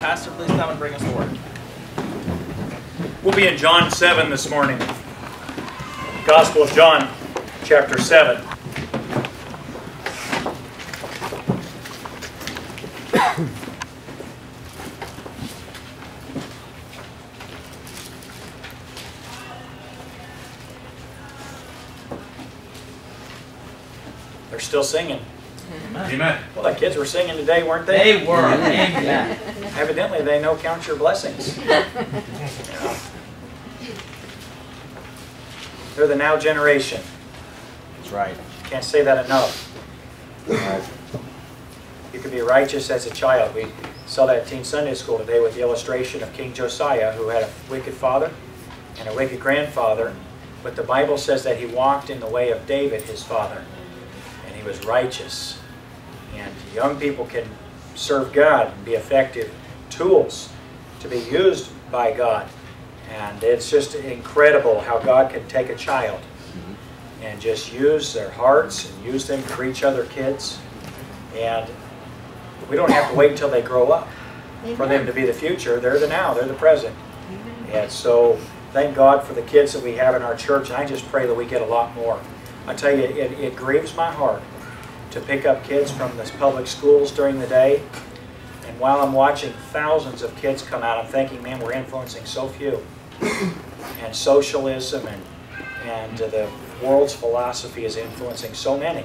Pastor, please come and bring us the word. We'll be in John 7 this morning. Gospel of John, chapter 7. They're still singing. Amen. Well, the kids were singing today, weren't they? They were. Amen. Evidently, they know count your blessings. Yeah. They're the now generation. That's right. Can't say that enough. You can be righteous as a child. We saw that at Teen Sunday School today with the illustration of King Josiah, who had a wicked father and a wicked grandfather. But the Bible says that he walked in the way of David, his father, and he was righteous. And young people can serve God and be effective tools to be used by God. And it's just incredible how God can take a child mm-hmm. and just use their hearts and use them to reach other kids. And we don't have to wait until they grow up for them to be the future. They're the now, they're the present. And so thank God for the kids that we have in our church. And I just pray that we get a lot more. I tell you, it, it grieves my heart to pick up kids from the public schools during the day. While I'm watching thousands of kids come out, I'm thinking, man, we're influencing so few. And socialism and, and the world's philosophy is influencing so many.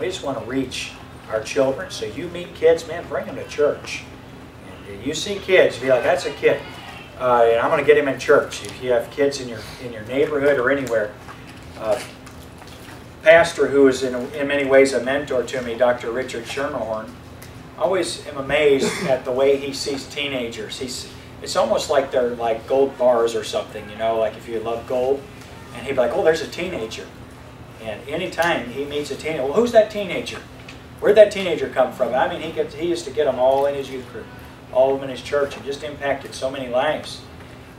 We just want to reach our children. So you meet kids, man, bring them to church. And you see kids, be like, that's a kid. Uh, and I'm going to get him in church. If you have kids in your in your neighborhood or anywhere, uh, pastor who is in, in many ways a mentor to me, Dr. Richard Schermerhorn, I always am amazed at the way he sees teenagers. He's, it's almost like they're like gold bars or something, you know, like if you love gold. And he'd be like, oh, there's a teenager. And anytime he meets a teenager, well, who's that teenager? Where'd that teenager come from? I mean, he, gets, he used to get them all in his youth group, all of them in his church, and just impacted so many lives.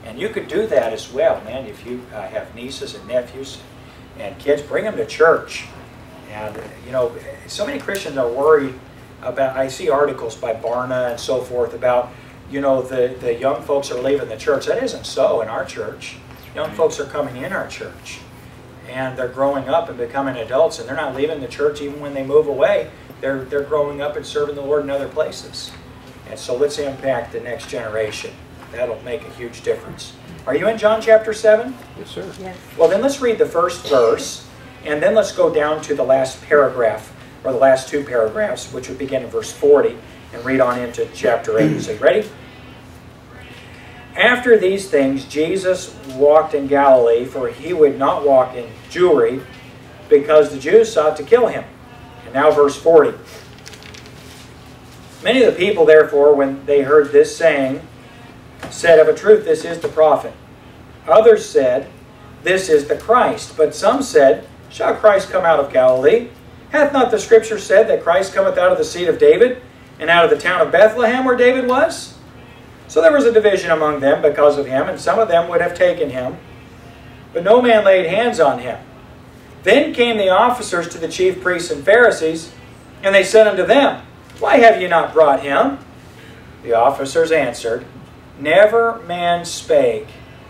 And you could do that as well, man, if you uh, have nieces and nephews and kids, bring them to church. And, you know, so many Christians are worried about, I see articles by Barna and so forth about, you know, the, the young folks are leaving the church. That isn't so in our church. Young folks are coming in our church. And they're growing up and becoming adults, and they're not leaving the church even when they move away. They're, they're growing up and serving the Lord in other places. And so let's impact the next generation. That'll make a huge difference. Are you in John chapter 7? Yes, sir. Yes. Well, then let's read the first verse, and then let's go down to the last paragraph, or the last two paragraphs, which would begin in verse 40, and read on into chapter 8. So, you ready? After these things, Jesus walked in Galilee, for he would not walk in Jewry, because the Jews sought to kill him. And now, verse 40. Many of the people, therefore, when they heard this saying, said, Of a truth, this is the prophet. Others said, This is the Christ. But some said, Shall Christ come out of Galilee? Hath not the Scripture said that Christ cometh out of the seed of David, and out of the town of Bethlehem where David was? So there was a division among them because of him, and some of them would have taken him. But no man laid hands on him. Then came the officers to the chief priests and Pharisees, and they said unto them, Why have ye not brought him? The officers answered, Never man spake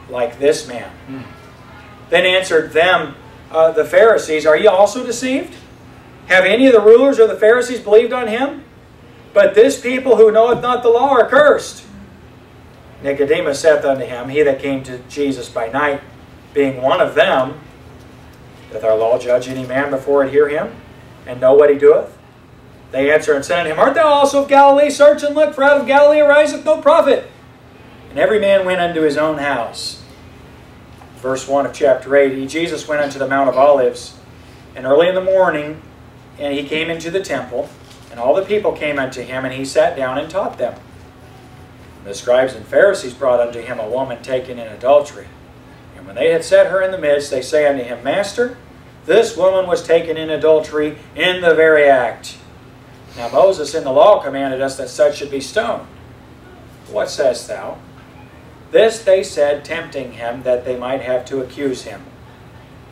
like this man. Then answered them uh, the Pharisees, Are ye also deceived? Have any of the rulers or the Pharisees believed on him? But this people who knoweth not the law are cursed. Nicodemus saith unto him, He that came to Jesus by night, being one of them, doth our law judge any man before it hear him, and know what he doeth? They answer and said unto him, Art thou also of Galilee? Search and look, for out of Galilee ariseth no prophet. And every man went unto his own house. Verse 1 of chapter 8 Jesus went unto the Mount of Olives, and early in the morning, and he came into the temple, and all the people came unto him, and he sat down and taught them. The scribes and Pharisees brought unto him a woman taken in adultery. And when they had set her in the midst, they say unto him, Master, this woman was taken in adultery in the very act. Now Moses in the law commanded us that such should be stoned. What sayest thou? This they said, tempting him, that they might have to accuse him.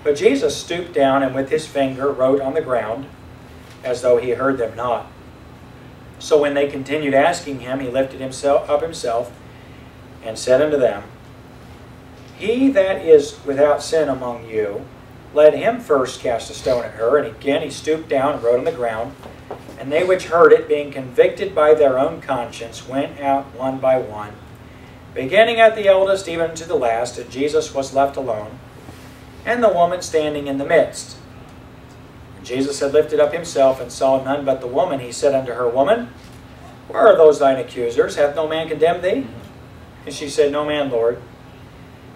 But Jesus stooped down and with his finger wrote on the ground, as though he heard them not. So when they continued asking him, he lifted himself up himself and said unto them, He that is without sin among you, let him first cast a stone at her. And again he stooped down and wrote on the ground. And they which heard it, being convicted by their own conscience, went out one by one, beginning at the eldest even to the last, and Jesus was left alone, and the woman standing in the midst. Jesus had lifted up himself and saw none but the woman. He said unto her, Woman, where are those thine accusers? Hath no man condemned thee? And she said, No man, Lord.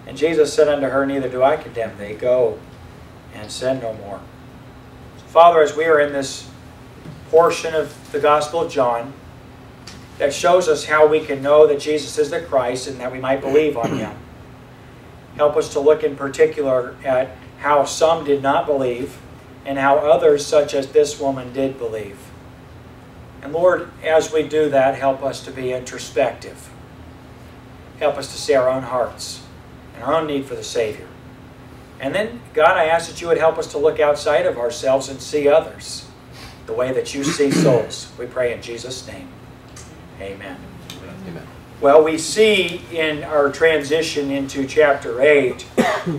And Jesus said unto her, Neither do I condemn thee. Go and sin no more. Father, as we are in this portion of the Gospel of John that shows us how we can know that Jesus is the Christ and that we might believe on Him. Help us to look in particular at how some did not believe and how others, such as this woman, did believe. And Lord, as we do that, help us to be introspective. Help us to see our own hearts and our own need for the Savior. And then, God, I ask that you would help us to look outside of ourselves and see others the way that you see souls. We pray in Jesus' name. Amen. Amen. Well, we see in our transition into chapter 8,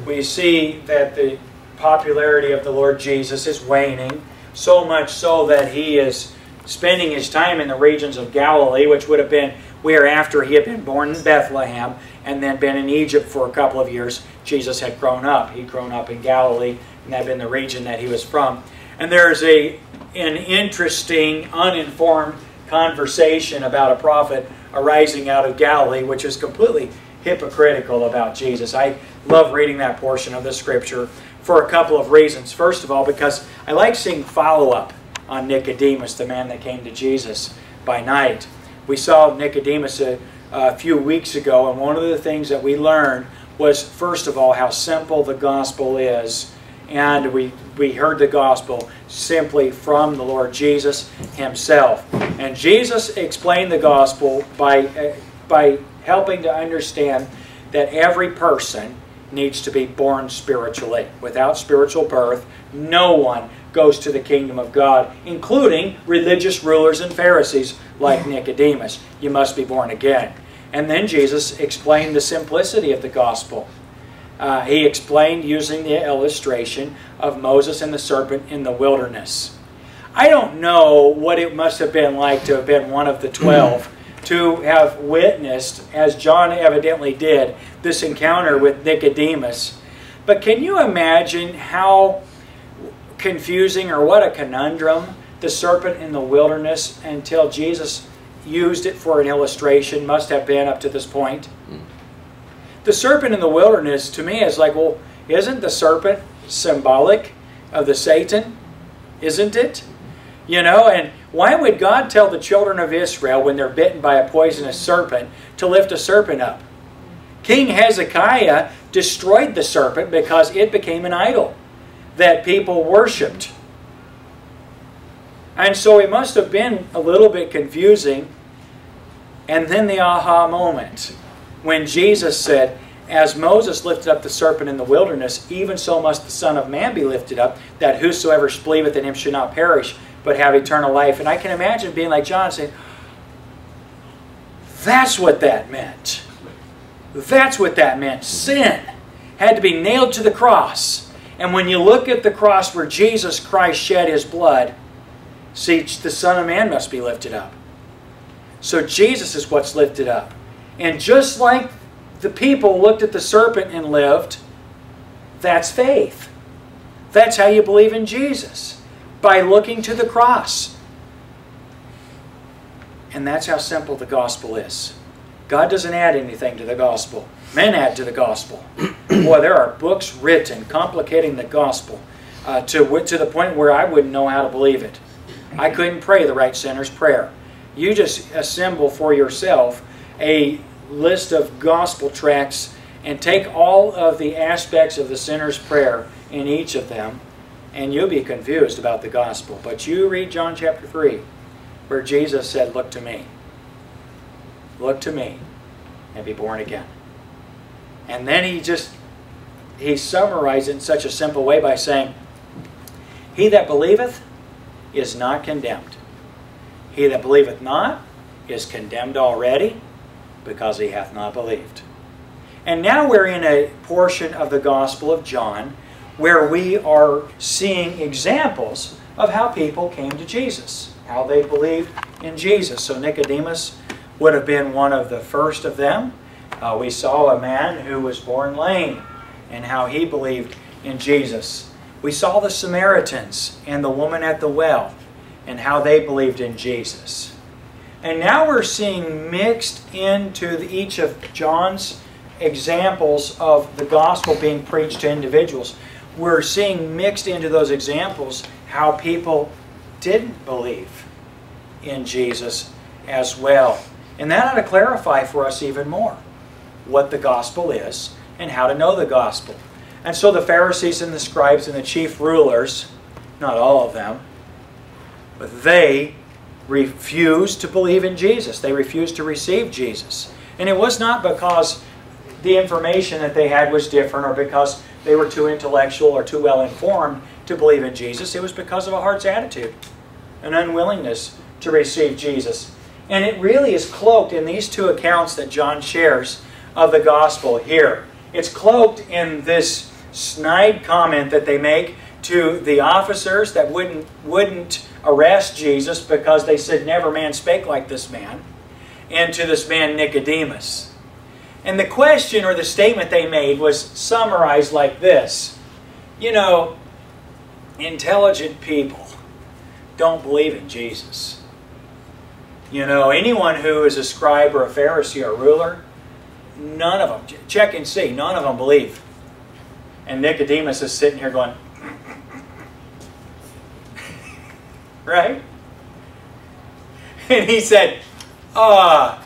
we see that the popularity of the Lord Jesus is waning, so much so that he is spending his time in the regions of Galilee, which would have been where after he had been born in Bethlehem and then been in Egypt for a couple of years, Jesus had grown up. He'd grown up in Galilee, and that had been the region that he was from. And there's a an interesting, uninformed conversation about a prophet arising out of Galilee, which is completely hypocritical about Jesus. I love reading that portion of the scripture for a couple of reasons. First of all, because I like seeing follow up on Nicodemus, the man that came to Jesus by night. We saw Nicodemus a, a few weeks ago, and one of the things that we learned was, first of all, how simple the gospel is and we, we heard the gospel simply from the Lord Jesus himself. And Jesus explained the gospel by, uh, by helping to understand that every person needs to be born spiritually. Without spiritual birth, no one goes to the kingdom of God, including religious rulers and Pharisees like Nicodemus. You must be born again. And then Jesus explained the simplicity of the gospel uh, he explained using the illustration of Moses and the serpent in the wilderness. I don't know what it must have been like to have been one of the twelve to have witnessed, as John evidently did, this encounter with Nicodemus. But can you imagine how confusing or what a conundrum the serpent in the wilderness until Jesus used it for an illustration must have been up to this point? Hmm. the serpent in the wilderness to me is like, well, isn't the serpent symbolic of the Satan? Isn't it? You know, and why would God tell the children of Israel when they're bitten by a poisonous serpent to lift a serpent up? King Hezekiah destroyed the serpent because it became an idol that people worshipped. And so it must have been a little bit confusing. And then the aha moment when Jesus said, As Moses lifted up the serpent in the wilderness, even so must the Son of Man be lifted up, that whosoever believeth in him should not perish, but have eternal life. And I can imagine being like John saying, That's what that meant. That's what that meant. Sin had to be nailed to the cross. And when you look at the cross where Jesus Christ shed his blood, see, the Son of Man must be lifted up. So Jesus is what's lifted up. And just like the people looked at the serpent and lived, that's faith. That's how you believe in Jesus, by looking to the cross. And that's how simple the gospel is. God doesn't add anything to the gospel. Men add to the gospel. Boy, there are books written complicating the gospel uh, to, to the point where I wouldn't know how to believe it. I couldn't pray the right sinner's prayer. You just assemble for yourself a list of gospel tracts and take all of the aspects of the sinner's prayer in each of them, and you'll be confused about the gospel. But you read John chapter 3, where Jesus said, Look to me. Look to me and be born again. And then he just, he summarized it in such a simple way by saying, He that believeth is not condemned. He that believeth not is condemned already, because he hath not believed. And now we're in a portion of the Gospel of John where we are seeing examples of how people came to Jesus, how they believed in Jesus. So Nicodemus would have been one of the first of them. Uh, we saw a man who was born lame and how he believed in Jesus. We saw the Samaritans and the woman at the well and how they believed in Jesus. And now we're seeing mixed into the, each of John's examples of the gospel being preached to individuals. We're seeing mixed into those examples how people didn't believe in Jesus as well. And that ought to clarify for us even more what the gospel is and how to know the gospel. And so the Pharisees and the scribes and the chief rulers, not all of them, but they refused to believe in Jesus. They refused to receive Jesus. And it was not because the information that they had was different or because they were too intellectual or too well informed to believe in Jesus. It was because of a heart's attitude, an unwillingness to receive Jesus. And it really is cloaked in these two accounts that John shares of the gospel here. It's cloaked in this snide comment that they make to the officers that wouldn't, wouldn't arrest Jesus because they said, Never man spake like this man, and to this man Nicodemus. And the question or the statement they made was summarized like this You know, intelligent people don't believe in Jesus. You know, anyone who is a scribe or a Pharisee or a ruler, none of them, check and see, none of them believe. And Nicodemus is sitting here going, right? And he said, ah,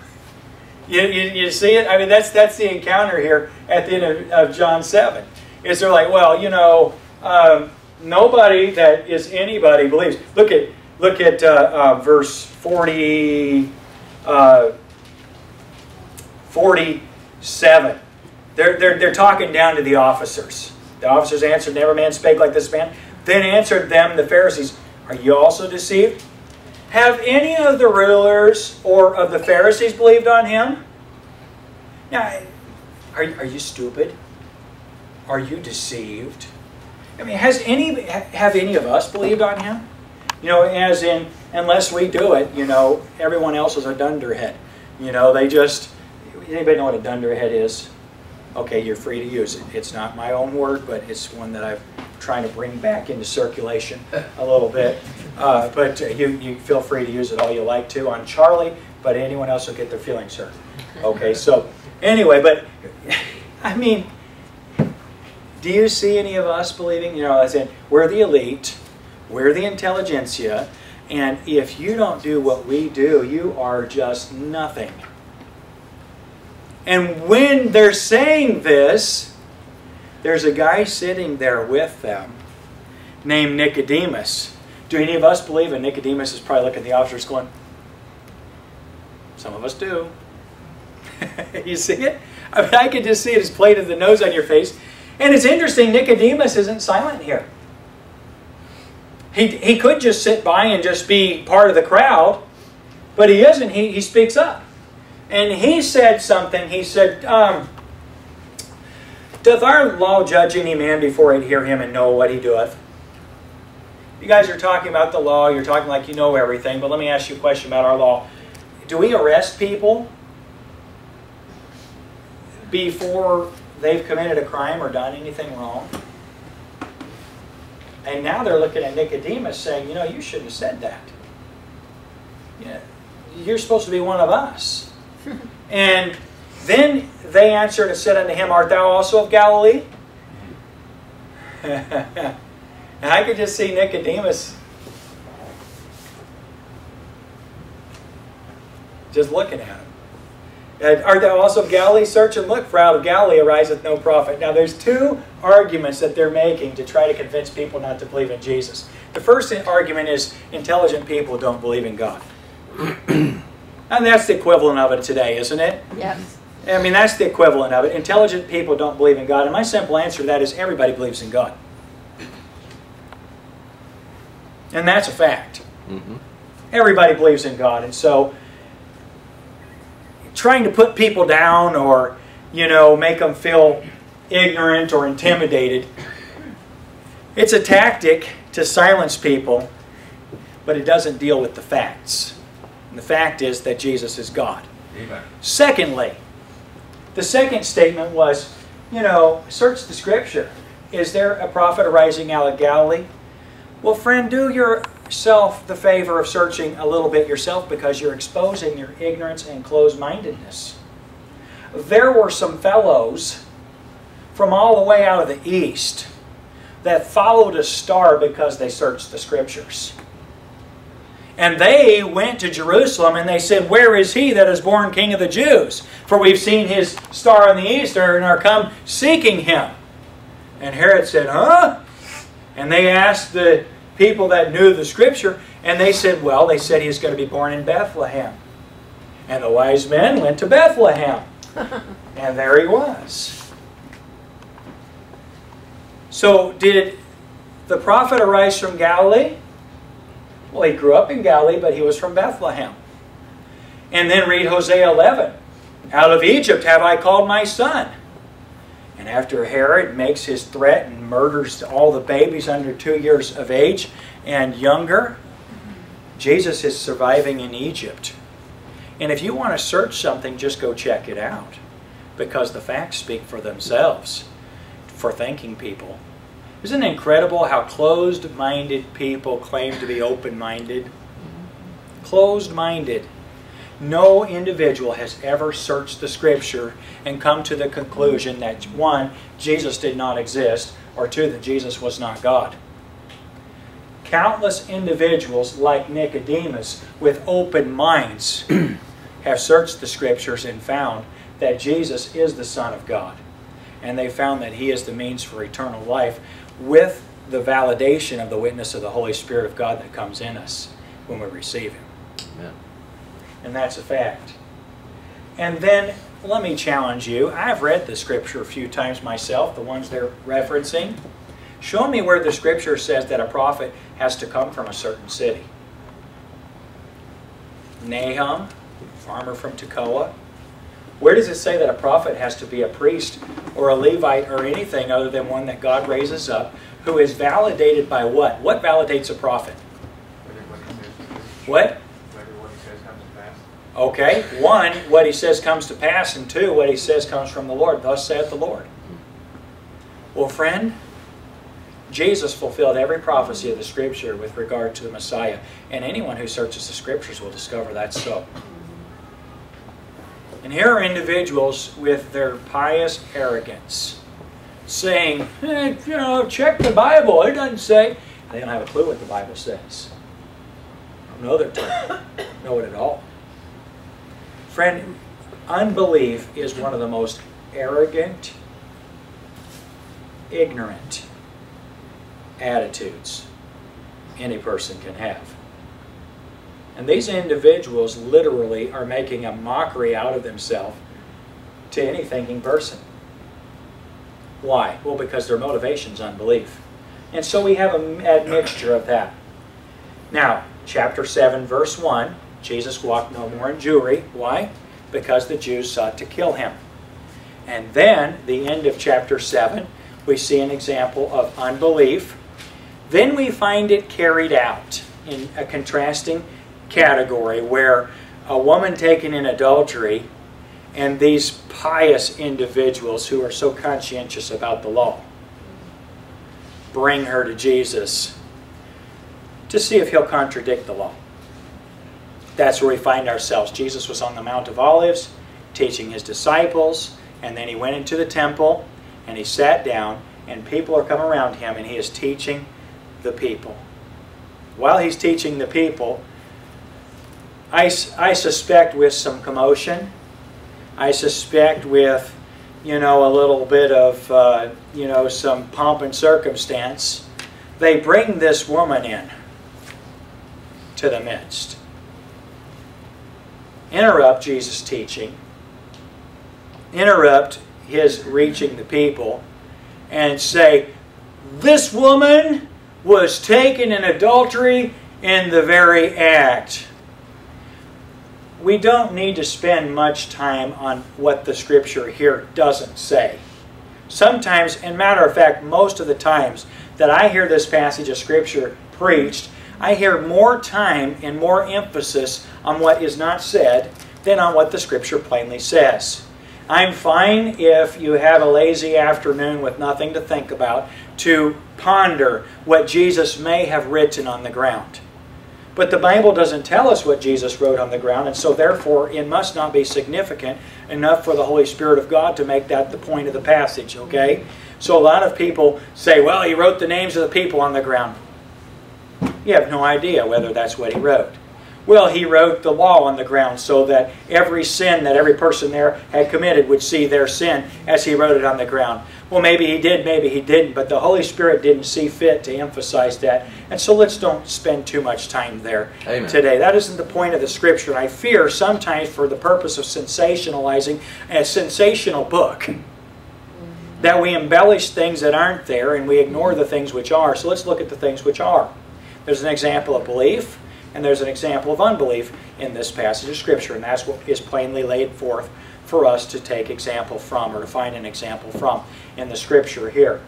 you, you, you, see it? I mean, that's, that's the encounter here at the end of, of John 7. Is they're like, well, you know, um, nobody that is anybody believes. Look at, look at uh, uh, verse 40, uh, 47. They're, they're, they're talking down to the officers. The officers answered, Never man spake like this man. Then answered them the Pharisees, Are you also deceived? Have any of the rulers or of the Pharisees believed on him? Now, are, are you stupid? Are you deceived? I mean, has any have any of us believed on him? You know, as in, unless we do it, you know, everyone else is a dunderhead. You know, they just. Anybody know what a dunderhead is? Okay, you're free to use it. It's not my own word, but it's one that I'm trying to bring back into circulation a little bit. Uh, but you, you feel free to use it all you like to on Charlie, but anyone else will get their feelings hurt. Okay, so anyway, but I mean, do you see any of us believing, you know, as in, we're the elite, we're the intelligentsia, and if you don't do what we do, you are just nothing. And when they're saying this, there's a guy sitting there with them named Nicodemus. Do any of us believe? And Nicodemus is probably looking at the officers going, Some of us do. you see it? I mean, I can just see it as played in the nose on your face. And it's interesting, Nicodemus isn't silent here. He, he could just sit by and just be part of the crowd, but he isn't. He, he speaks up. And he said something. He said, um, Doth our law judge any man before it hear him and know what he doeth? You guys are talking about the law. You're talking like you know everything. But let me ask you a question about our law. Do we arrest people before they've committed a crime or done anything wrong? And now they're looking at Nicodemus saying, you know, you shouldn't have said that. Yeah, you're supposed to be one of us. and then they answered and said unto him, Art thou also of Galilee? and I could just see Nicodemus just looking at him. And, Art thou also of Galilee? Search and look, for out of Galilee ariseth no prophet. Now there's two arguments that they're making to try to convince people not to believe in Jesus. The first argument is intelligent people don't believe in God. and that's the equivalent of it today, isn't it? Yes. I mean, that's the equivalent of it. Intelligent people don't believe in God. And my simple answer to that is everybody believes in God. And that's a fact. Mm -hmm. Everybody believes in God. And so, trying to put people down or, you know, make them feel ignorant or intimidated, it's a tactic to silence people, but it doesn't deal with the facts. And the fact is that Jesus is God. Amen. Secondly, the second statement was, you know, search the scripture. Is there a prophet arising out of Galilee? Well, friend, do yourself the favor of searching a little bit yourself because you're exposing your ignorance and closed mindedness. There were some fellows from all the way out of the east that followed a star because they searched the scriptures. And they went to Jerusalem and they said, Where is he that is born King of the Jews? For we've seen his star in the east and are come seeking him. And Herod said, Huh? And they asked the people that knew the scripture, and they said, Well, they said he's going to be born in Bethlehem. And the wise men went to Bethlehem. and there he was. So, did the prophet arise from Galilee? Well, he grew up in Galilee, but he was from Bethlehem. And then read Hosea 11. Out of Egypt have I called my son. And after Herod makes his threat and murders all the babies under two years of age and younger, Jesus is surviving in Egypt. And if you want to search something, just go check it out. Because the facts speak for themselves for thinking people. Isn't it incredible how closed minded people claim to be open minded? Closed minded. No individual has ever searched the scripture and come to the conclusion that one, Jesus did not exist, or two, that Jesus was not God. Countless individuals like Nicodemus with open minds have searched the scriptures and found that Jesus is the Son of God. And they found that He is the means for eternal life with the validation of the witness of the Holy Spirit of God that comes in us when we receive Him. Amen. And that's a fact. And then let me challenge you. I've read the scripture a few times myself, the ones they're referencing. Show me where the scripture says that a prophet has to come from a certain city. Nahum, farmer from Tekoa. Where does it say that a prophet has to be a priest or a Levite or anything other than one that God raises up who is validated by what? What validates a prophet? What? Okay, one, what he says comes to pass, and two, what he says comes from the Lord. Thus saith the Lord. Well, friend, Jesus fulfilled every prophecy of the Scripture with regard to the Messiah, and anyone who searches the Scriptures will discover that's so. And here are individuals with their pious arrogance saying, hey, you know, check the Bible. It doesn't say. They don't have a clue what the Bible says. No, they don't know it at all. Friend, unbelief is one of the most arrogant, ignorant attitudes any person can have. And these individuals literally are making a mockery out of themselves to any thinking person. Why? Well, because their motivation is unbelief. And so we have a mixture of that. Now, chapter 7, verse 1 Jesus walked no more in Jewry. Why? Because the Jews sought to kill him. And then, the end of chapter 7, we see an example of unbelief. Then we find it carried out in a contrasting category where a woman taken in adultery and these pious individuals who are so conscientious about the law bring her to Jesus to see if he'll contradict the law. That's where we find ourselves. Jesus was on the Mount of Olives teaching his disciples, and then he went into the temple and he sat down, and people are coming around him, and he is teaching the people. While he's teaching the people, I, I suspect with some commotion, I suspect with, you know, a little bit of, uh, you know, some pomp and circumstance, they bring this woman in to the midst interrupt Jesus' teaching, interrupt his reaching the people, and say, This woman was taken in adultery, in the very act. We don't need to spend much time on what the scripture here doesn't say. Sometimes, and matter of fact, most of the times that I hear this passage of scripture preached, I hear more time and more emphasis on what is not said than on what the scripture plainly says. I'm fine if you have a lazy afternoon with nothing to think about to ponder what Jesus may have written on the ground. But the Bible doesn't tell us what Jesus wrote on the ground, and so therefore it must not be significant enough for the Holy Spirit of God to make that the point of the passage, okay? So a lot of people say, well, he wrote the names of the people on the ground. You have no idea whether that's what he wrote. Well, he wrote the law on the ground so that every sin that every person there had committed would see their sin as he wrote it on the ground. Well, maybe he did, maybe he didn't, but the Holy Spirit didn't see fit to emphasize that. And so let's don't spend too much time there Amen. today. That isn't the point of the Scripture. I fear sometimes for the purpose of sensationalizing a sensational book that we embellish things that aren't there and we ignore the things which are. So let's look at the things which are. There's an example of belief and there's an example of unbelief in this passage of Scripture, and that's what is plainly laid forth for us to take example from or to find an example from in the Scripture here.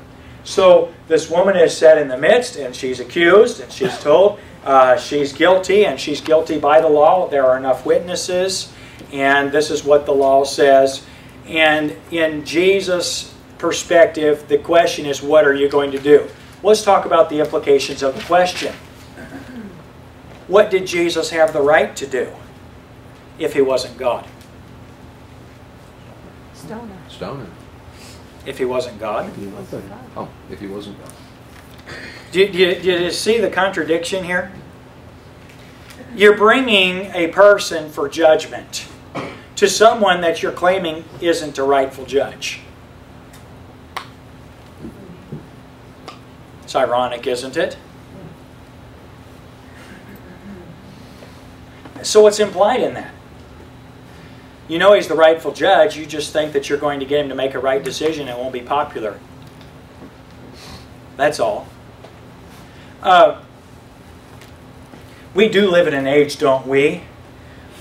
So this woman is set in the midst, and she's accused, and she's told uh, she's guilty, and she's guilty by the law. There are enough witnesses, and this is what the law says. And in Jesus' perspective, the question is, what are you going to do? Let's talk about the implications of the question. What did Jesus have the right to do if he wasn't God? Stoner. Stoner. If he wasn't God? Oh, if he wasn't God. Do you, do you- do you see the contradiction here? You're bringing a person for judgment to someone that you're claiming isn't a rightful judge. It's ironic, isn't it? So what's implied in that? You know he's the rightful judge, you just think that you're going to get him to make a right decision and it won't be popular. That's all. Uh, we do live in an age, don't we,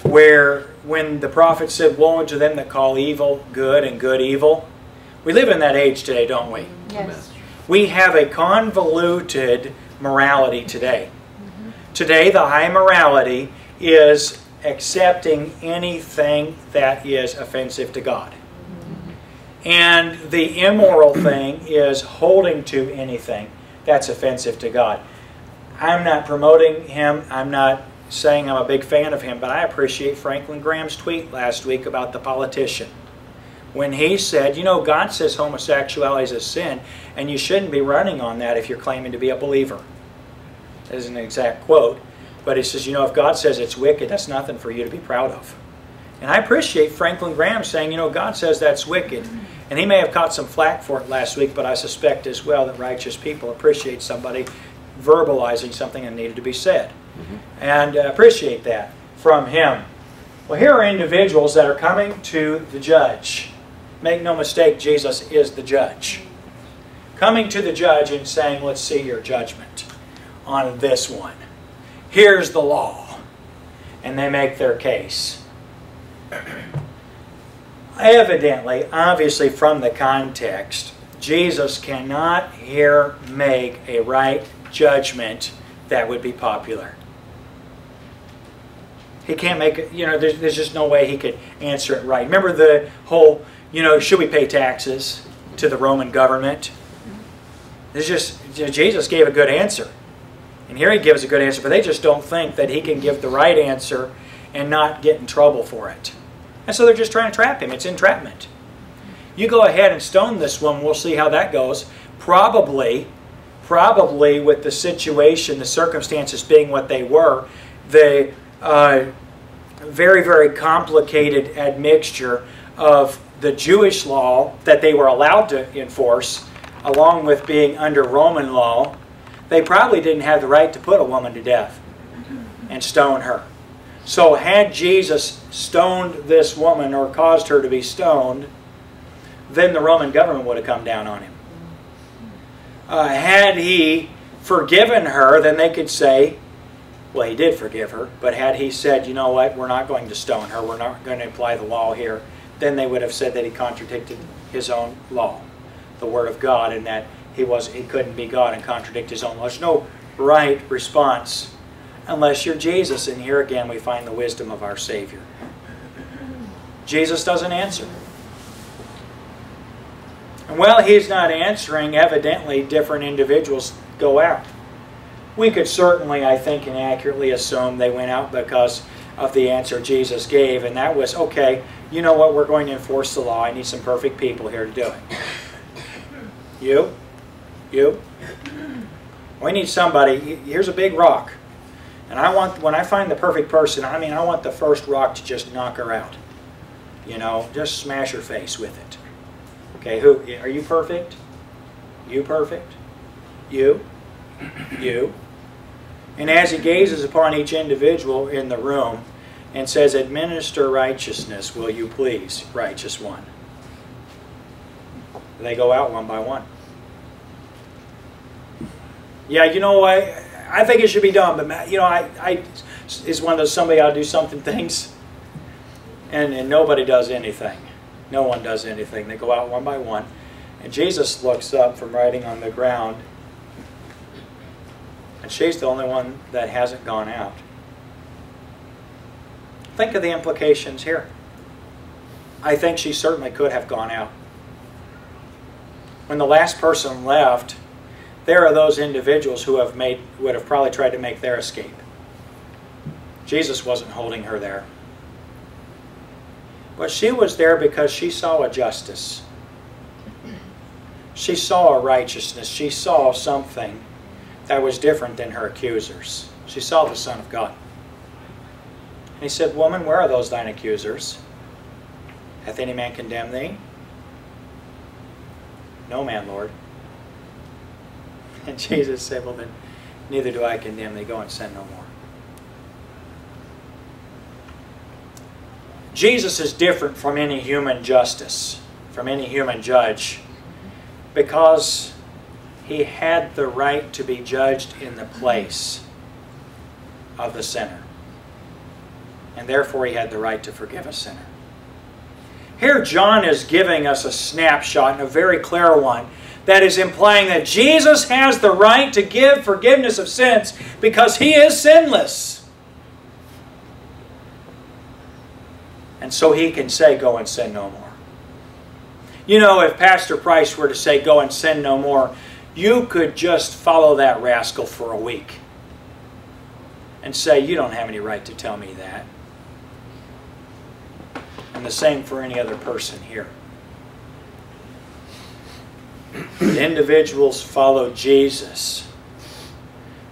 where when the prophet said, Woe unto them that call evil good and good evil, we live in that age today, don't we? Yes. We have a convoluted morality today. Today, the high morality is accepting anything that is offensive to God. And the immoral thing is holding to anything that's offensive to God. I'm not promoting him. I'm not saying I'm a big fan of him, but I appreciate Franklin Graham's tweet last week about the politician. When he said, you know, God says homosexuality is a sin, and you shouldn't be running on that if you're claiming to be a believer. That isn't an exact quote, but he says, you know, if God says it's wicked, that's nothing for you to be proud of. And I appreciate Franklin Graham saying, you know, God says that's wicked. And he may have caught some flack for it last week, but I suspect as well that righteous people appreciate somebody verbalizing something that needed to be said. And uh, appreciate that from him. Well, here are individuals that are coming to the judge. Make no mistake, Jesus is the judge. Coming to the judge and saying, let's see your judgment on this one. Here's the law. And they make their case. Evidently, obviously from the context, Jesus cannot here make a right judgment that would be popular. He can't make it, you know, there's, there's just no way he could answer it right. Remember the whole, you know, should we pay taxes to the Roman government? It's just, Jesus gave a good answer. And here he gives a good answer, but they just don't think that he can give the right answer and not get in trouble for it. And so they're just trying to trap him. It's entrapment. You go ahead and stone this one, we'll see how that goes. Probably, probably with the situation, the circumstances being what they were, the uh, very, very complicated admixture of the Jewish law that they were allowed to enforce, along with being under Roman law, they probably didn't have the right to put a woman to death and stone her. So, had Jesus stoned this woman or caused her to be stoned, then the Roman government would have come down on him. Uh, had he forgiven her, then they could say, Well, he did forgive her, but had he said, you know what, we're not going to stone her, we're not going to apply the law here, then they would have said that he contradicted his own law, the Word of God, and that he was he couldn't be God and contradict his own. There's no right response unless you're Jesus, and here again we find the wisdom of our Savior. Jesus doesn't answer. And while he's not answering, evidently different individuals go out. We could certainly, I think, and accurately assume they went out because of the answer Jesus gave, and that was, okay, you know what, we're going to enforce the law. I need some perfect people here to do it. You? You? We need somebody. Here's a big rock. And I want, when I find the perfect person, I mean, I want the first rock to just knock her out. You know, just smash her face with it. Okay, who, are you perfect? You perfect? You? You? And as he gazes upon each individual in the room and says, Administer righteousness, will you please, righteous one? They go out one by one. Yeah, you know, I, I think it should be done, but, you know, I, I is one of those somebody ought to do something things, and, and nobody does anything. No one does anything. They go out one by one. And Jesus looks up from writing on the ground and she's the only one that hasn't gone out. Think of the implications here. I think she certainly could have gone out. When the last person left, there are those individuals who have made would have probably tried to make their escape. Jesus wasn't holding her there. But she was there because she saw a justice. She saw a righteousness. She saw something that was different than her accusers. She saw the Son of God. And he said, Woman, where are those thine accusers? Hath any man condemned thee? No man, Lord. And Jesus said, Well then, neither do I condemn thee. Go and sin no more. Jesus is different from any human justice, from any human judge, because he had the right to be judged in the place of the sinner. And therefore he had the right to forgive a sinner. Here John is giving us a snapshot, and a very clear one, that is implying that Jesus has the right to give forgiveness of sins because he is sinless. And so he can say, Go and sin no more. You know, if Pastor Price were to say, Go and sin no more, you could just follow that rascal for a week and say, You don't have any right to tell me that. And the same for any other person here. Individuals followed Jesus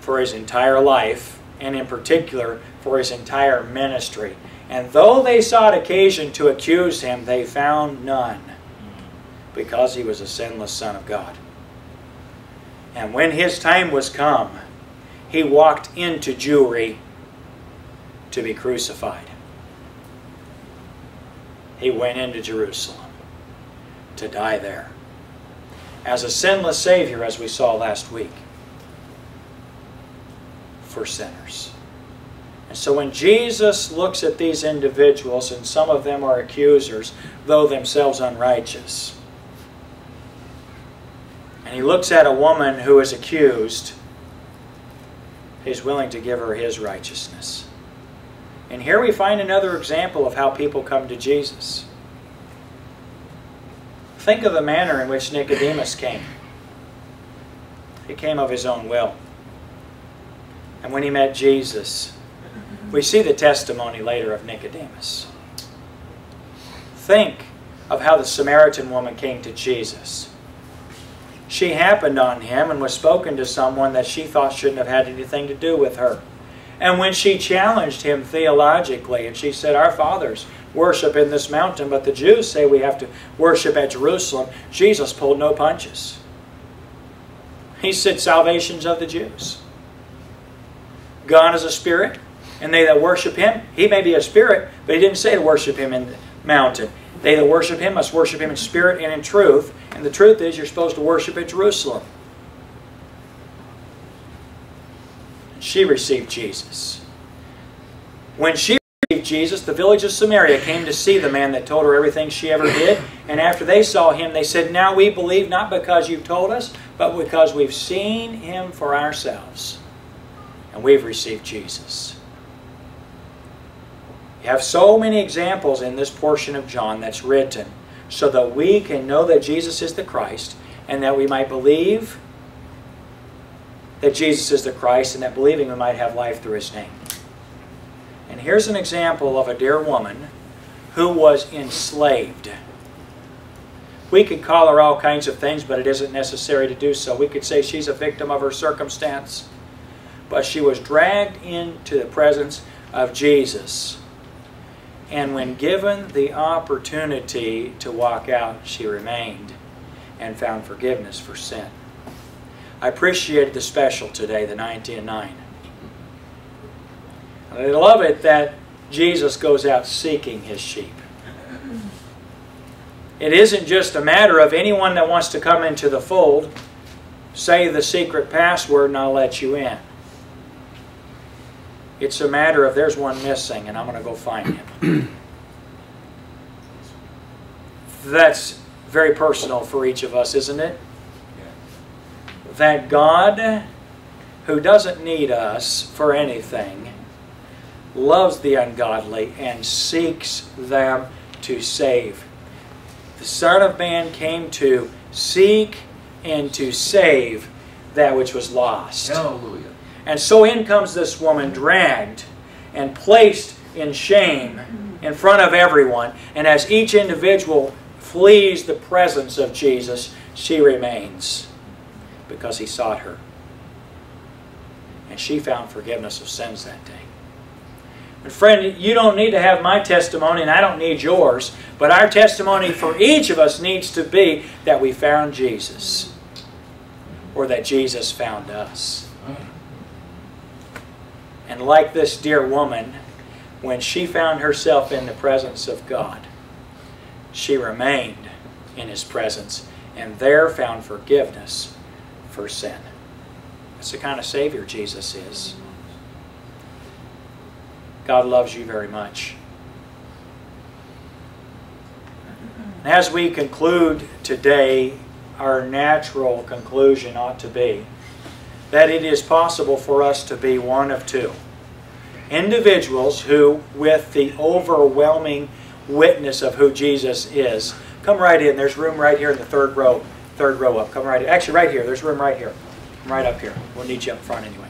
for his entire life, and in particular for his entire ministry. And though they sought occasion to accuse him, they found none, because he was a sinless Son of God. And when his time was come, he walked into Jewry to be crucified. He went into Jerusalem to die there as a sinless Savior, as we saw last week, for sinners. And so when Jesus looks at these individuals, and some of them are accusers, though themselves unrighteous, and he looks at a woman who is accused, he's willing to give her his righteousness. And here we find another example of how people come to Jesus. Think of the manner in which Nicodemus came. He came of his own will. And when he met Jesus, we see the testimony later of Nicodemus. Think of how the Samaritan woman came to Jesus she happened on him and was spoken to someone that she thought shouldn't have had anything to do with her. And when she challenged him theologically, and she said, Our fathers worship in this mountain, but the Jews say we have to worship at Jerusalem, Jesus pulled no punches. He said, Salvation's of the Jews. God is a spirit, and they that worship him, he may be a spirit, but he didn't say to worship him in the mountain. They that worship him must worship him in spirit and in truth. And the truth is, you're supposed to worship at Jerusalem. She received Jesus. When she received Jesus, the village of Samaria came to see the man that told her everything she ever did. And after they saw him, they said, Now we believe not because you've told us, but because we've seen him for ourselves. And we've received Jesus. You have so many examples in this portion of John that's written so that we can know that Jesus is the Christ and that we might believe that Jesus is the Christ and that believing we might have life through his name. And here's an example of a dear woman who was enslaved. We could call her all kinds of things, but it isn't necessary to do so. We could say she's a victim of her circumstance, but she was dragged into the presence of Jesus. And when given the opportunity to walk out, she remained and found forgiveness for sin. I appreciated the special today, the 90 and 9. I love it that Jesus goes out seeking his sheep. It isn't just a matter of anyone that wants to come into the fold, say the secret password and I'll let you in. It's a matter of there's one missing and I'm going to go find him. That's very personal for each of us, isn't it? That God, who doesn't need us for anything, loves the ungodly and seeks them to save. The Son of Man came to seek and to save that which was lost. Hallelujah. And so in comes this woman, dragged and placed in shame in front of everyone. And as each individual flees the presence of Jesus, she remains because he sought her. And she found forgiveness of sins that day. And friend, you don't need to have my testimony, and I don't need yours, but our testimony for each of us needs to be that we found Jesus, or that Jesus found us. And like this dear woman, when she found herself in the presence of God, she remained in His presence and there found forgiveness for sin. That's the kind of Savior Jesus is. God loves you very much. As we conclude today, our natural conclusion ought to be that it is possible for us to be one of two. Individuals who, with the overwhelming witness of who Jesus is, come right in. There's room right here in the third row, third row up. Come right. Actually, right here. There's room right here. Come right up here. We'll need you up front anyway.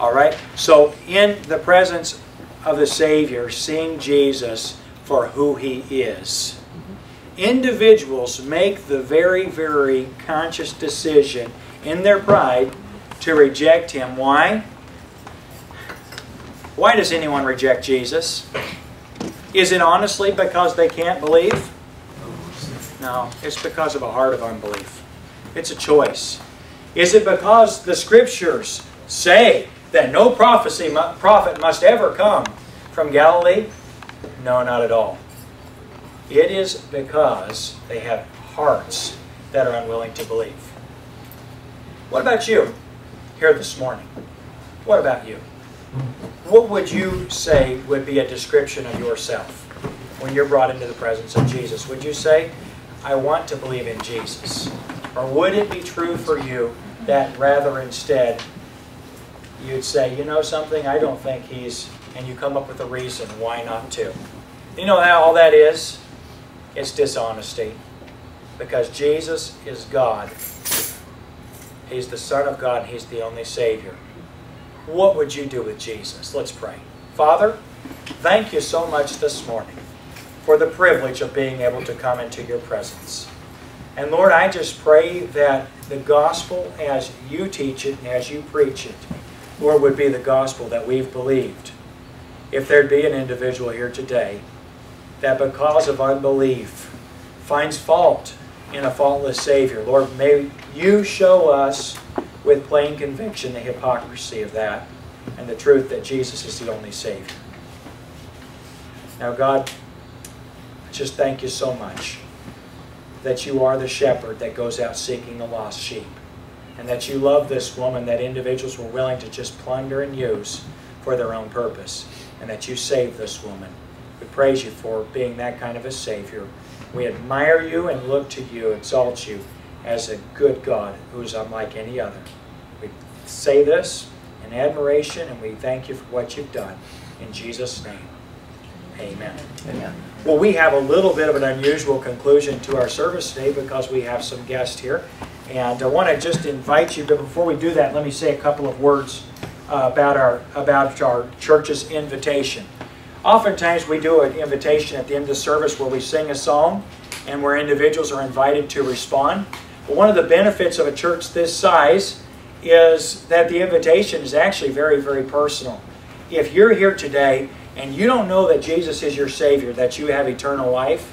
All right? So, in the presence of the Savior, seeing Jesus for who He is, individuals make the very, very conscious decision in their pride to reject Him. Why? Why does anyone reject Jesus? Is it honestly because they can't believe? No, it's because of a heart of unbelief. It's a choice. Is it because the Scriptures say that no prophecy prophet must ever come from Galilee? No, not at all. It is because they have hearts that are unwilling to believe. What about you here this morning? What about you? What would you say would be a description of yourself when you're brought into the presence of Jesus? Would you say, I want to believe in Jesus? Or would it be true for you that rather instead you'd say, you know something, I don't think he's, and you come up with a reason why not to? You know how all that is? It's dishonesty. Because Jesus is God. He's the Son of God, He's the only Savior. What would you do with Jesus? Let's pray. Father, thank you so much this morning for the privilege of being able to come into your presence. And Lord, I just pray that the gospel as you teach it and as you preach it, Lord, would be the gospel that we've believed. If there'd be an individual here today that because of unbelief finds fault in a faultless Savior, Lord, may you show us with plain conviction the hypocrisy of that and the truth that Jesus is the only Savior. Now, God, just thank you so much that you are the shepherd that goes out seeking the lost sheep. and that you love this woman that individuals were willing to just plunder and use for their own purpose, and that you saved this woman. We praise you for being that kind of a Savior. We admire you and look to you, exalt you as a good God who is unlike any other. We say this in admiration, and we thank you for what you've done. In Jesus' name, amen. Amen. Well, we have a little bit of an unusual conclusion to our service today because we have some guests here. And I want to just invite you, but before we do that, let me say a couple of words uh, about our, about our church's invitation. Oftentimes we do an invitation at the end of the service where we sing a song and where individuals are invited to respond. But one of the benefits of a church this size is that the invitation is actually very, very personal. If you're here today and you don't know that Jesus is your Savior, that you have eternal life,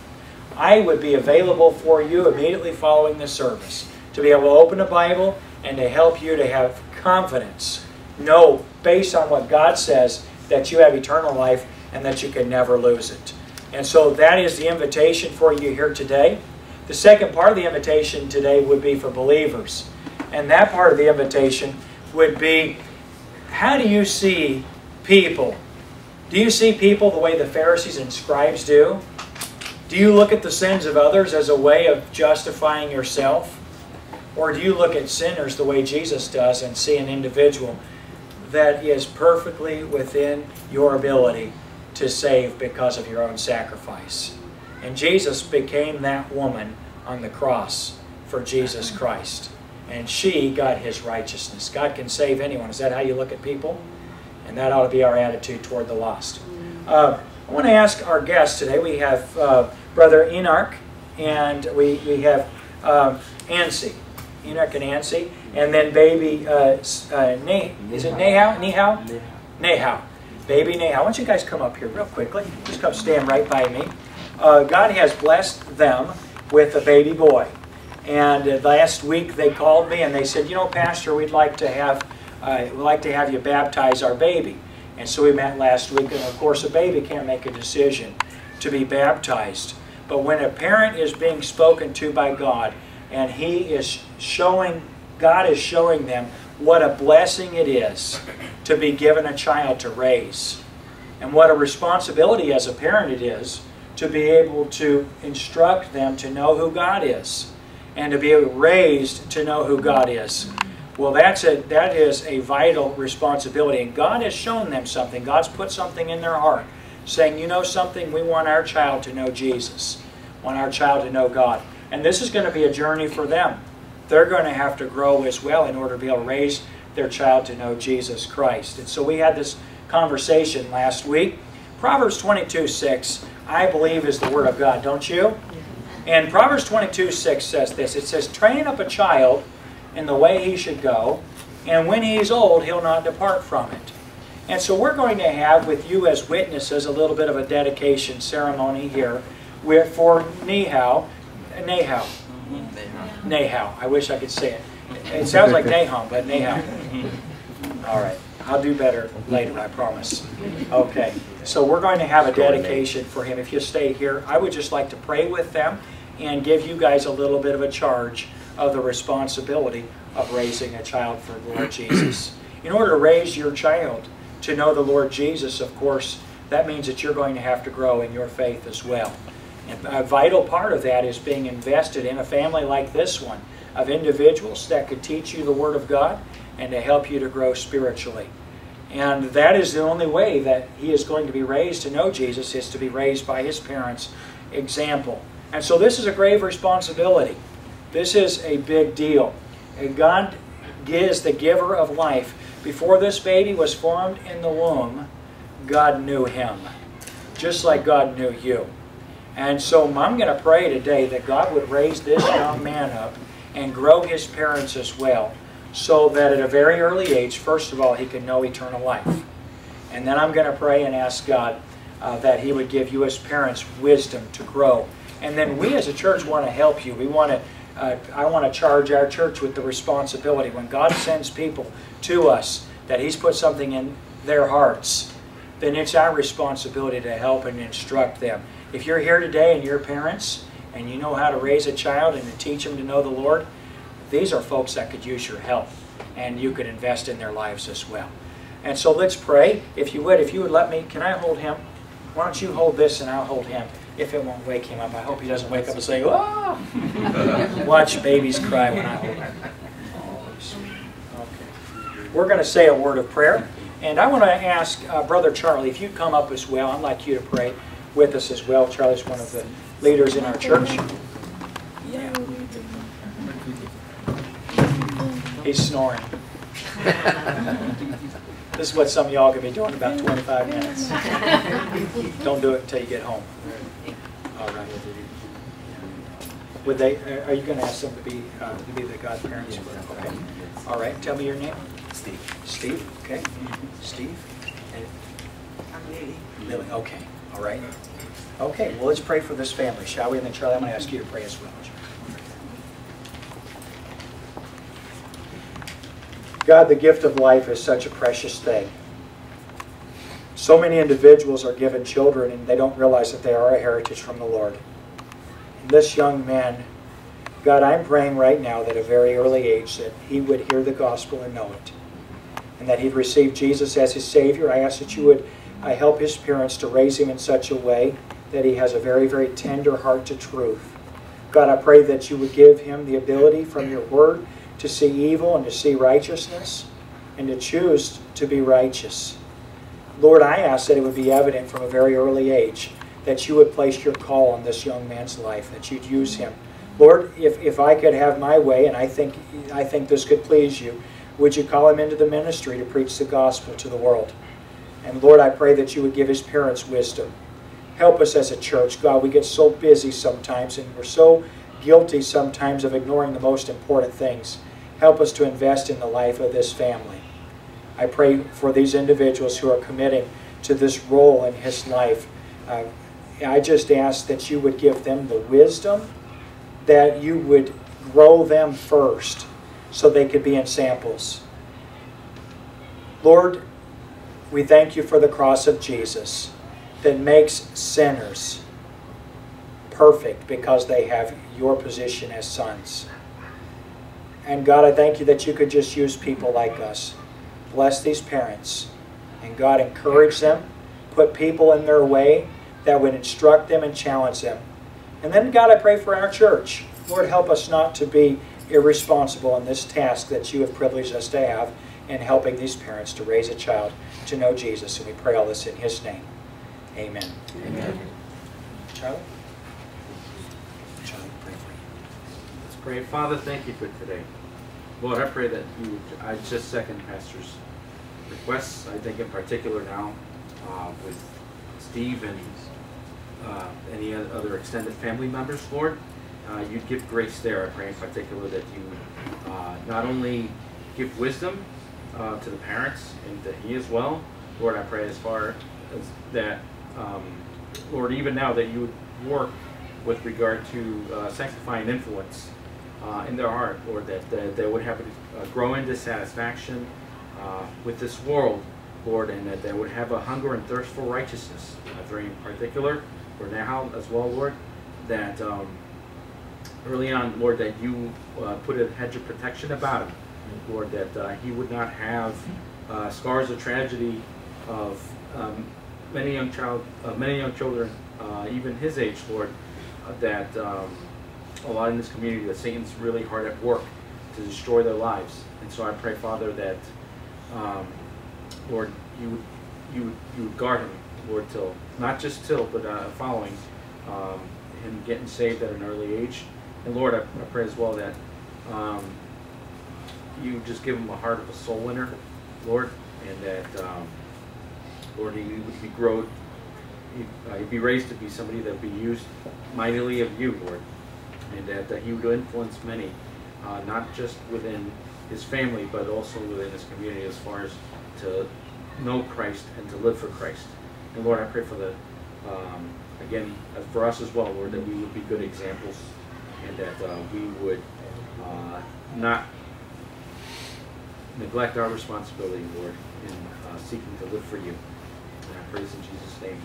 I would be available for you immediately following the service to be able to open the Bible and to help you to have confidence. Know, based on what God says, that you have eternal life and that you can never lose it. And so that is the invitation for you here today. The second part of the invitation today would be for believers. And that part of the invitation would be how do you see people? Do you see people the way the Pharisees and scribes do? Do you look at the sins of others as a way of justifying yourself? Or do you look at sinners the way Jesus does and see an individual that is perfectly within your ability to save because of your own sacrifice? And Jesus became that woman on the cross for Jesus Christ. And she got his righteousness. God can save anyone. Is that how you look at people? And that ought to be our attitude toward the lost. Uh, I want to ask our guests today. We have uh, Brother Enoch and we, we have um, Ansi. Enoch and Ansi. And then baby uh, uh, Ne- is it Nahau? Nehau? Nahau. Baby Nahau. Why don't you guys come up here real quickly? Just come stand right by me. Uh, God has blessed them with a baby boy. And uh, last week they called me and they said, you know, Pastor, we'd like to have uh, we'd like to have you baptize our baby. And so we met last week, and of course, a baby can't make a decision to be baptized. But when a parent is being spoken to by God, and he is showing, God is showing them what a blessing it is to be given a child to raise, and what a responsibility as a parent it is to be able to instruct them to know who God is, and to be raised to know who God is. Well, that's a, that is a vital responsibility. And God has shown them something. God's put something in their heart saying, you know something, we want our child to know Jesus. want our child to know God. And this is going to be a journey for them. They're going to have to grow as well in order to be able to raise their child to know Jesus Christ. And so we had this conversation last week. Proverbs 22, 6, I believe is the Word of God, don't you? And Proverbs 22, 6 says this. It says, train up a child in the way he should go, and when he's old, he'll not depart from it. And so we're going to have with you as witnesses a little bit of a dedication ceremony here with, for Nehau. Nahau. Mm-hmm. Nahau. I wish I could say it. It sounds like Nahum, but Nahau. Mm-hmm. All right. I'll do better later, I promise. Okay. So we're going to have a dedication for him. If you stay here, I would just like to pray with them and give you guys a little bit of a charge of the responsibility of raising a child for the Lord Jesus. In order to raise your child to know the Lord Jesus, of course, that means that you're going to have to grow in your faith as well. And a vital part of that is being invested in a family like this one of individuals that could teach you the Word of God and to help you to grow spiritually. And that is the only way that he is going to be raised to know Jesus is to be raised by his parents' example. And so this is a grave responsibility. This is a big deal. And God is the giver of life. Before this baby was formed in the womb, God knew him, just like God knew you. And so I'm going to pray today that God would raise this young man up and grow his parents as well, so that at a very early age, first of all, he can know eternal life. And then I'm going to pray and ask God uh, that he would give you as parents wisdom to grow. And then we as a church want to help you. We want to I want to charge our church with the responsibility when God sends people to us that He's put something in their hearts, then it's our responsibility to help and instruct them. If you're here today and you're parents and you know how to raise a child and to teach them to know the Lord, these are folks that could use your help, and you could invest in their lives as well. And so let's pray. If you would, if you would let me, can I hold him? Why don't you hold this and I'll hold him, if it won't wake him up. I hope he doesn't wake up and say, oh! Watch babies cry when I hold. Okay. We're going to say a word of prayer. And I want to ask uh, Brother Charlie, if you'd come up as well, I'd like you to pray with us as well. Charlie's one of the leaders in our church. Yeah. He's snoring. This is what some of y'all could be doing in about 25 minutes. Don't do it until you get home. All right. Would they, are you going to ask them to be, uh, to be the godparents? Okay. All right, tell me your name. Steve. Steve, okay. Steve? And I'm Lily. Lily, okay, all right. Okay, well, let's pray for this family, shall we? And then Charlie, I'm going to ask you to pray as well. God, the gift of life is such a precious thing. So many individuals are given children and they don't realize that they are a heritage from the Lord. And this young man, God, I'm praying right now that at a very early age that he would hear the gospel and know it. And that he'd receive Jesus as his Savior. I ask that you would uh, help his parents to raise him in such a way that he has a very, very tender heart to truth. God, I pray that you would give him the ability from your word to see evil and to see righteousness and to choose to be righteous. Lord, I ask that it would be evident from a very early age that you would place your call on this young man's life, that you'd use him. Lord, if, if I could have my way, and I think, I think this could please you, would you call him into the ministry to preach the gospel to the world? And Lord, I pray that you would give his parents wisdom. Help us as a church. God, we get so busy sometimes, and we're so guilty sometimes of ignoring the most important things. Help us to invest in the life of this family. I pray for these individuals who are committing to this role in his life. Uh, I just ask that you would give them the wisdom, that you would grow them first so they could be ensamples. Lord, we thank you for the cross of Jesus that makes sinners perfect because they have your position as sons. And God, I thank you that you could just use people like us. Bless these parents. And God, encourage them. Put people in their way that would instruct them and challenge them. And then, God, I pray for our church. Lord, help us not to be irresponsible in this task that you have privileged us to have in helping these parents to raise a child to know Jesus. And we pray all this in his name. Amen. Amen. Charlie? Charlie, pray for you. Let's pray. Father, thank you for today. Lord, I pray that you, would- I just second Pastor's requests. I think in particular now uh, with Steve and uh, any other extended family members, Lord, uh, you'd give grace there. I pray in particular that you uh, not only give wisdom uh, to the parents and to he as well. Lord, I pray as far as that, um, Lord, even now that you would work with regard to uh, sanctifying influence uh, in their heart, Lord, that, that they would have a growing dissatisfaction uh, with this world, Lord, and that they would have a hunger and thirst for righteousness. I pray in particular for now as well, Lord, that um, early on, Lord, that you uh, put a hedge of protection about him, Lord, that uh, he would not have uh, scars of tragedy of um, many young child, uh, many young children, uh, even his age, Lord, uh, that um, a lot in this community that Satan's really hard at work to destroy their lives. And so I pray, Father, that um, Lord, you would you you would guard him, Lord, till not just till, but uh, following um, him getting saved at an early age. And Lord, I, I pray as well that um, you just give him a heart of a soul winner, Lord, and that um, Lord, he would be grow, he'd, uh, he'd be raised to be somebody that would be used mightily of you, Lord, and that, that he would influence many, uh, not just within his family, but also within his community as far as to know Christ and to live for Christ. And Lord, I pray for the, um, again, for us as well, Lord, that we would be good examples and that uh, we would uh, not neglect our responsibility, Lord, in uh, seeking to live for you. And I praise in Jesus' name.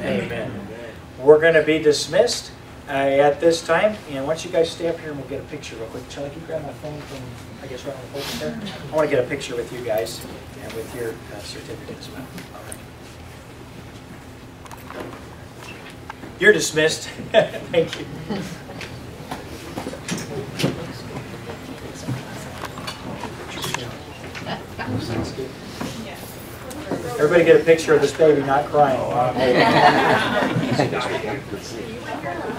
Amen. We're going to be dismissed. Uh, At this time, and once you guys stay up here and we'll get a picture real quick. Charlie, can you grab my phone from, I guess, right on the pulpit there? I want to get a picture with you guys and with your uh, certificate as well. All right. You're dismissed. Thank you. Everybody get a picture of this baby not crying.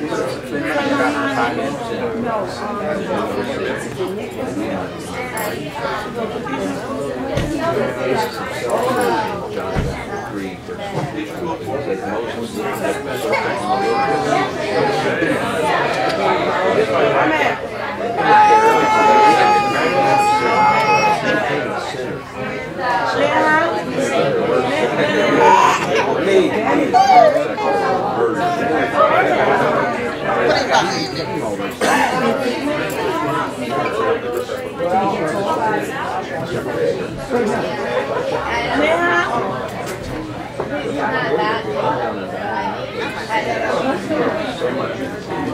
Come here. Yeah,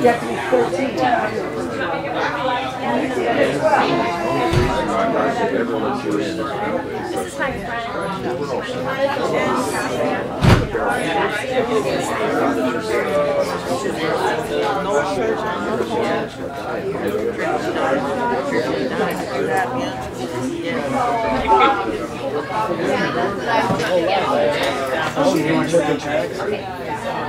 Yeah, 14. This is my friend. Oh, you want to check the tags?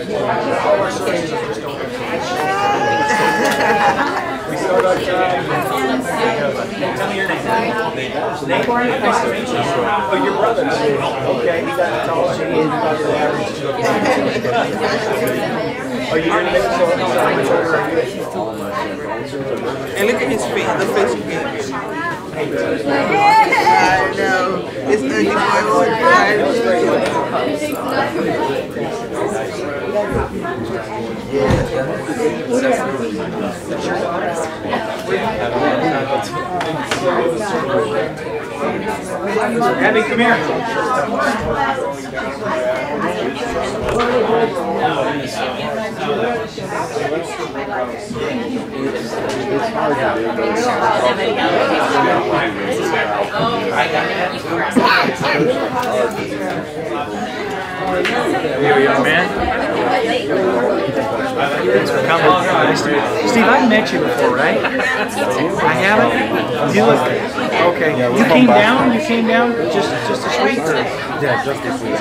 We start our time. Tell me your name. Nate, nice to meet you. Oh, your brother. Okay, he got the tall shade, he got the average. Oh, you're gonna make so so much older are you? And look at his face, the face you gave him. I know. It's ugly boy. Abby, come here. Here we are, man. Thanks for coming. Nice to meet you. Steve, I've met you before, right? I haven't? You look, okay. You came down, you came down just, just this week? or- Yeah, just this week.